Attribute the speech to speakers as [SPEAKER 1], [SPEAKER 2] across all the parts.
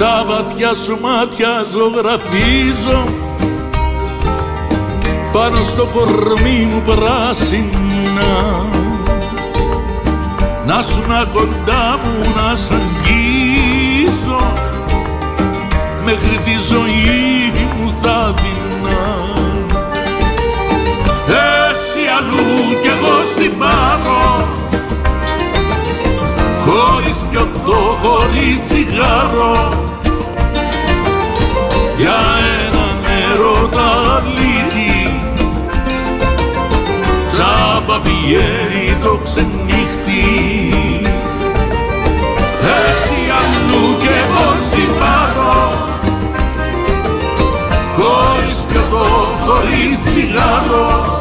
[SPEAKER 1] στα βαθιά σου μάτια ζωγραφίζω. Πάνω στο κορμί μου πράσινα. Να σου να κοντά μου να σ' αγγίζω. Μέχρι τη ζωή μου θα δεινά. Εσύ αλλού κι εγώ στην πάρω χωρίς πιωτό, χωρίς τσιγάρο τσάπα πηγαίνει το ξενύχτη. Έτσι αλλού κι εγώ στην πάρω χωρίς πιωτό, χωρίς τσιγάρο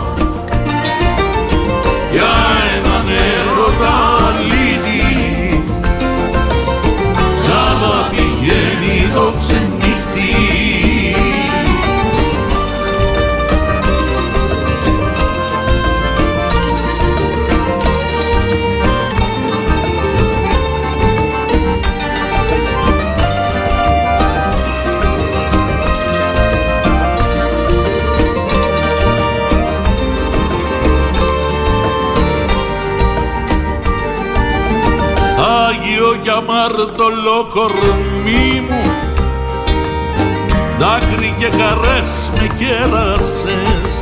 [SPEAKER 1] Άγιο κι αμάρτωλο κορμί μου. Δάκρυ και χαρές με κέρασες.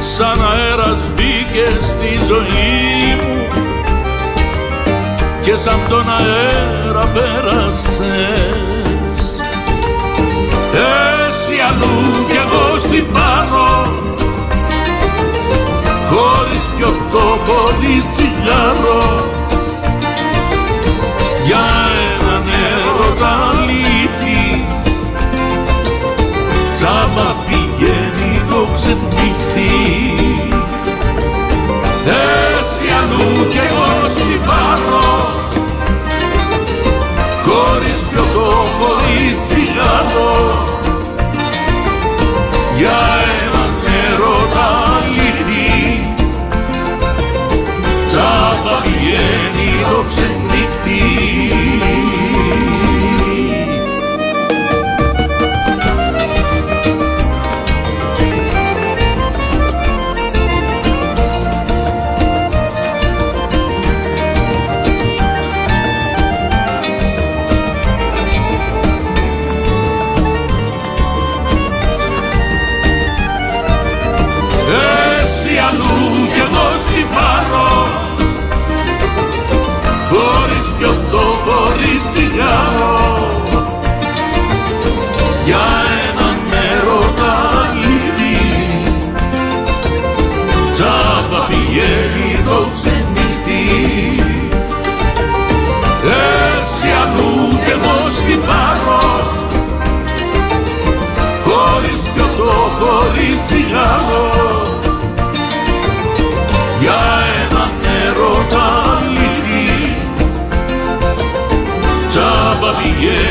[SPEAKER 1] Σαν αέρας μπήκε στη ζωή μου. Και σαν τον αέρα πέρασες. Εσύ αλλού κι εγώ στην πάνω. Χωρίς πιωτό, χωρίς τσιγάρο ξενύχτη εσύ αλλού κι εγώ στην πάνω χωρίς πιωτό, χωρίς τσιγάρο για χωρίς τσιγάρο για έναν έρωτα λύτη τσάμπα πηγαίνει το ξενύχτη